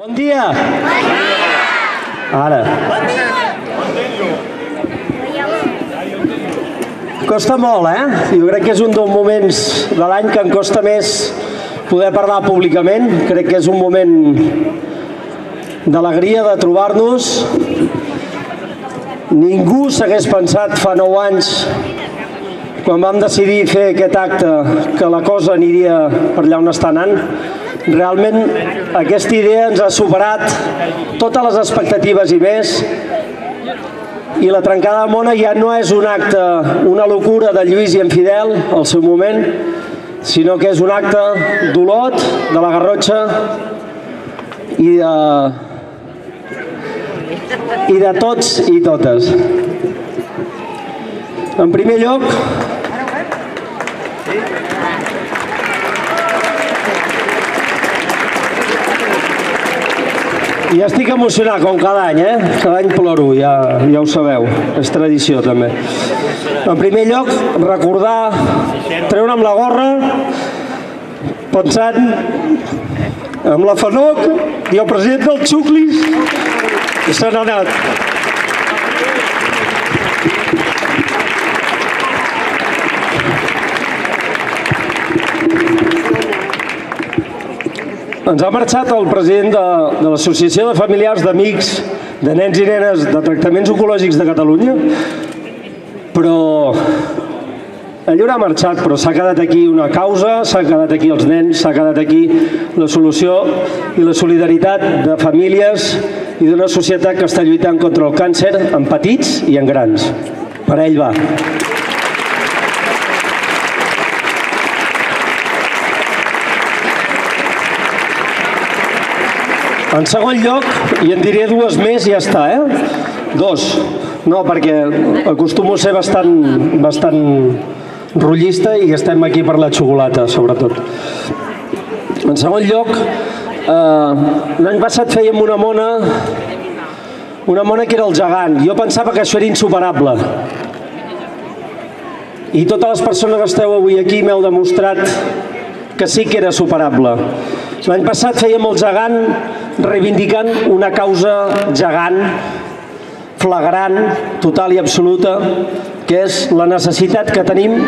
Bon dia! Ara. Costa molt, eh? Jo crec que és un dels moments de l'any que em costa més poder parlar públicament. Crec que és un moment d'alegria de trobar-nos. Ningú s'hagués pensat fa nou anys quan vam decidir fer aquest acte que la cosa aniria per allà on està anant. Realment aquesta idea ens ha superat totes les expectatives i més i la trencada de Mona ja no és un acte, una locura de Lluís i en Fidel al seu moment, sinó que és un acte d'Olot, de la Garrotxa i de, i de tots i totes. En primer lloc, i estic emocionat, com cada any, eh? Cada any ploro, ja, ja ho sabeu. És tradició, també. En primer lloc, recordar, treure'm la gorra, pensant amb la FANOC i el president del Xuclis, que se n'ha anat. Ens ha marxat el president de, de l'Associació de Familiars d'Amics de Nens i Nenes de Tractaments Oncològics de Catalunya, però ell haurà marxat, però s'ha quedat aquí una causa, s'ha quedat aquí els nens, s'ha quedat aquí la solució i la solidaritat de famílies i d'una societat que està lluitant contra el càncer en petits i en grans. Per ell va. En segon lloc, i en diré dues més i ja està, eh? Dos. No, perquè acostumo a ser bastant, bastant rotllista i estem aquí per la xocolata, sobretot. En segon lloc, eh, l'any passat fèiem una mona una mona que era el gegant. Jo pensava que això era insuperable. I totes les persones que esteu avui aquí m'heu demostrat que sí que era superable. L'any passat fèiem el gegant reivindicant una causa gegant, flagrant, total i absoluta, que és la necessitat que tenim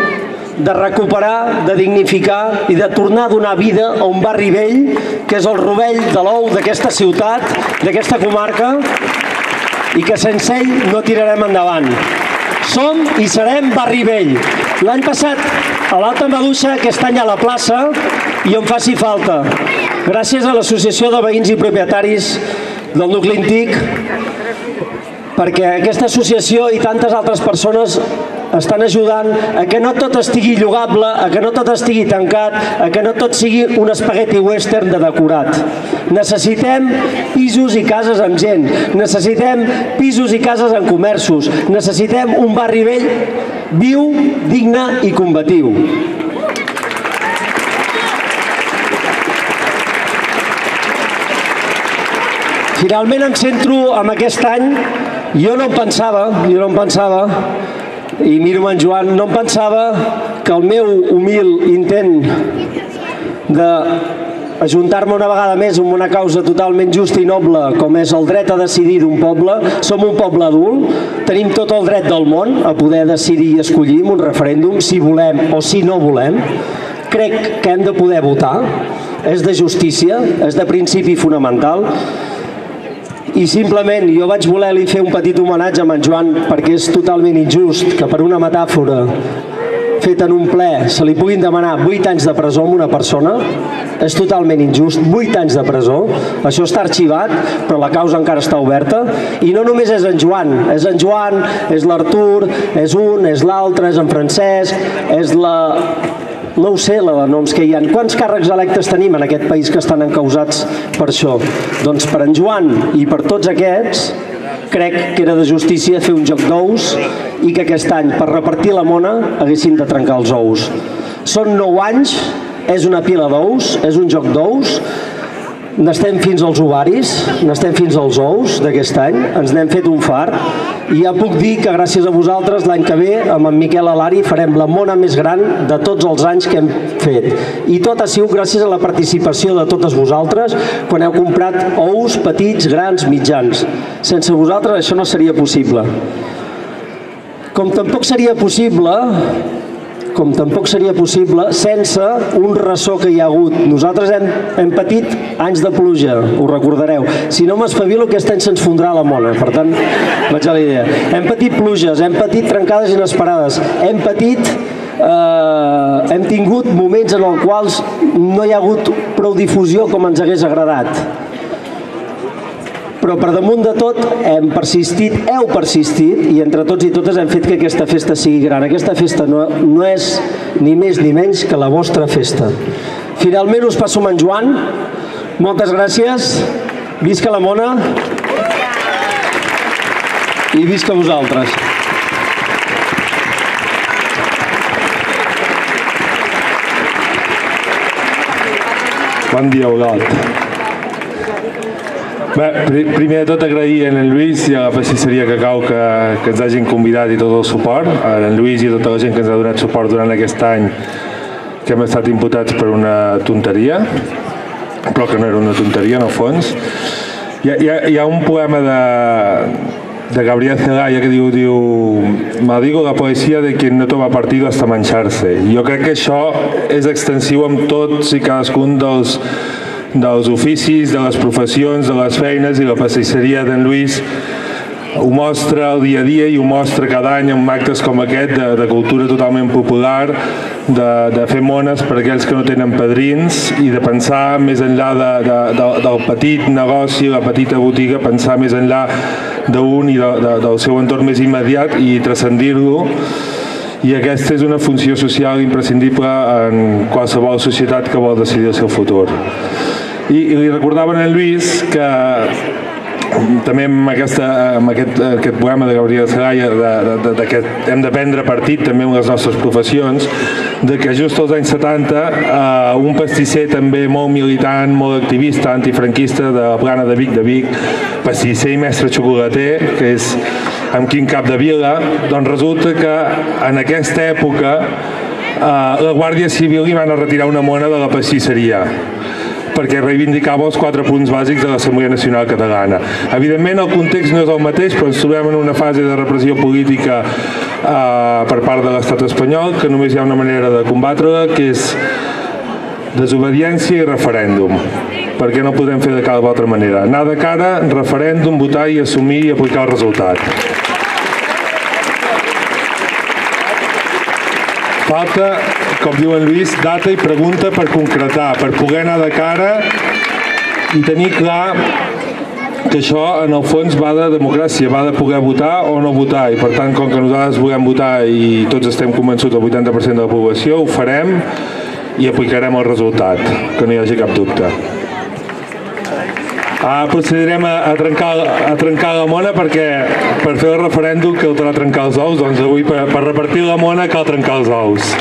de recuperar, de dignificar i de tornar a donar vida a un barri vell que és el rovell de l'ou d'aquesta ciutat, d'aquesta comarca i que sense ell no tirarem endavant. Som i serem barri vell. L'any passat a l'Alta Maduixa, aquest any a la plaça i on faci falta. Gràcies a l'Associació de Veïns i Propietaris del Nucli Antic, perquè aquesta associació i tantes altres persones estan ajudant a que no tot estigui llogable, a que no tot estigui tancat, a que no tot sigui un espagueti western de decorat. Necessitem pisos i cases amb gent, necessitem pisos i cases en comerços, necessitem un barri vell viu, digne i combatiu. Finalment em centro en aquest any. Jo no em pensava, jo no em pensava, i miro en Joan, no em pensava que el meu humil intent de ajuntar-me una vegada més amb una causa totalment justa i noble com és el dret a decidir d'un poble. Som un poble adult, tenim tot el dret del món a poder decidir i escollir un referèndum si volem o si no volem. Crec que hem de poder votar, és de justícia, és de principi fonamental i simplement jo vaig voler-li fer un petit homenatge a en Joan perquè és totalment injust que per una metàfora feta en un ple se li puguin demanar 8 anys de presó a una persona. És totalment injust, 8 anys de presó. Això està arxivat però la causa encara està oberta. I no només és en Joan, és en Joan és l'Artur, és un, és l'altre és en Francesc, és la no ho sé, la de noms que hi ha. Quants càrrecs electes tenim en aquest país que estan encausats per això? Doncs per en Joan i per tots aquests, crec que era de justícia fer un joc d'ous i que aquest any, per repartir la mona, haguessin de trencar els ous. Són nou anys, és una pila d'ous, és un joc d'ous, N'estem fins als ovaris, n'estem fins als ous d'aquest any, ens n'hem fet un far i ja puc dir que gràcies a vosaltres l'any que ve amb en Miquel Alari farem la mona més gran de tots els anys que hem fet. I tot ha sigut gràcies a la participació de totes vosaltres quan heu comprat ous petits, grans, mitjans. Sense vosaltres això no seria possible. Com tampoc seria possible com tampoc seria possible sense un ressò que hi ha hagut. Nosaltres hem, hem patit anys de pluja, ho recordareu. Si no m'espavilo, aquest any se'ns fondrà la mona, per tant, vaig a la idea. Hem patit pluges, hem patit trencades inesperades, hem patit eh, hem tingut moments en els quals no hi ha hagut prou difusió com ens hagués agradat però per damunt de tot hem persistit, heu persistit i entre tots i totes hem fet que aquesta festa sigui gran. Aquesta festa no, no és ni més ni menys que la vostra festa. Finalment us passo amb en Joan. Moltes gràcies. Visca la mona. I visca vosaltres. Bon dia, Olot. Bé, primer de tot agrair a en Lluís i a la pastisseria Cacau que, que ens hagin convidat i tot el suport, a en Lluís i a tota la gent que ens ha donat suport durant aquest any que hem estat imputats per una tonteria, però que no era una tonteria en el fons. Hi ha, hi ha, hi ha un poema de, de Gabriel Celaya que diu, diu maldigo la poesia de quien no toma partido hasta mancharse. Jo crec que això és extensiu amb tots i cadascun dels dels oficis, de les professions, de les feines i la pastisseria d'en Lluís ho mostra el dia a dia i ho mostra cada any amb actes com aquest de, de cultura totalment popular, de, de fer mones per aquells que no tenen padrins i de pensar més enllà de, de, de, del petit negoci, la petita botiga, pensar més enllà d'un i de, de, del seu entorn més immediat i transcendir-lo i aquesta és una funció social imprescindible en qualsevol societat que vol decidir el seu futur. I, i li recordaven a en Lluís que també amb, aquesta, amb aquest, aquest poema de Gabriel Seraya de, de, de, de que hem de prendre partit també en les nostres professions de que just als anys 70 eh, un pastisser també molt militant, molt activista, antifranquista de la plana de Vic de Vic, pastisser i mestre xocolater, que és amb quin cap de vila, doncs resulta que en aquesta època eh, la Guàrdia Civil li van a retirar una mona de la pastisseria perquè reivindicava els quatre punts bàsics de l'Assemblea Nacional Catalana. Evidentment el context no és el mateix, però ens trobem en una fase de repressió política eh, per part de l'estat espanyol, que només hi ha una manera de combatre-la, que és desobediència i referèndum perquè no podem fer de cada altra manera. Anar de cara, referèndum, votar i assumir i aplicar el resultat. Falta com diu en Lluís, data i pregunta per concretar, per poder anar de cara i tenir clar que això en el fons va de democràcia, va de poder votar o no votar i per tant com que nosaltres volem votar i tots estem convençuts el 80% de la població ho farem i aplicarem el resultat, que no hi hagi cap dubte. Ah, procedirem a, a, trencar, a trencar la mona perquè per fer el referèndum que caldrà trencar els ous, doncs avui per, per repartir la mona cal trencar els ous.